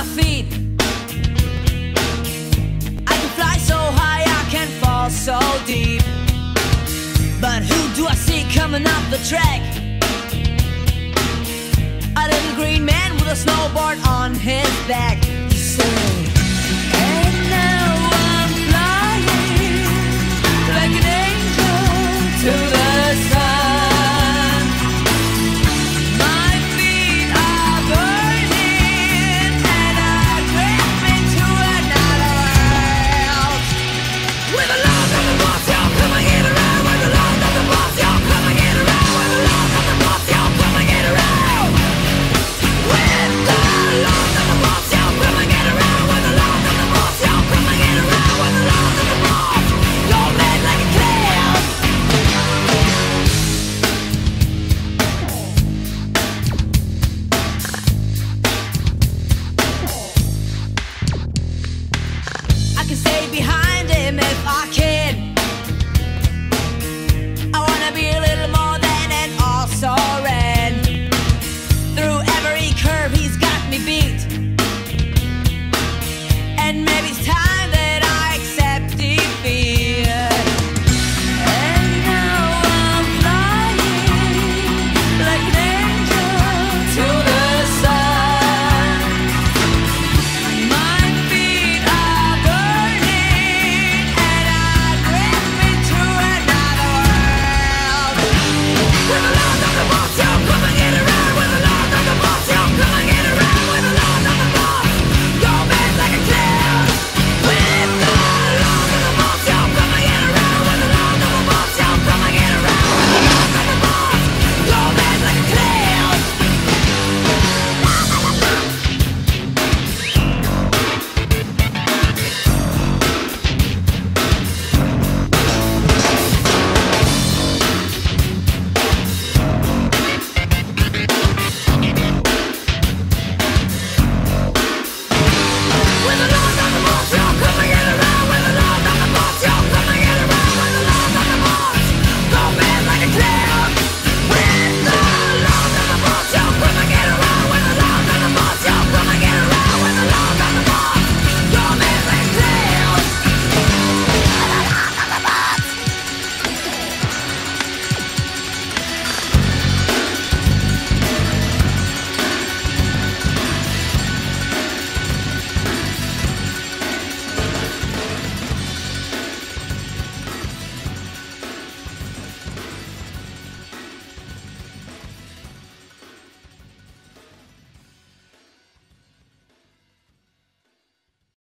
my feet. I can fly so high, I can fall so deep. But who do I see coming up the track? A little green man with a snowboard on his back. He said,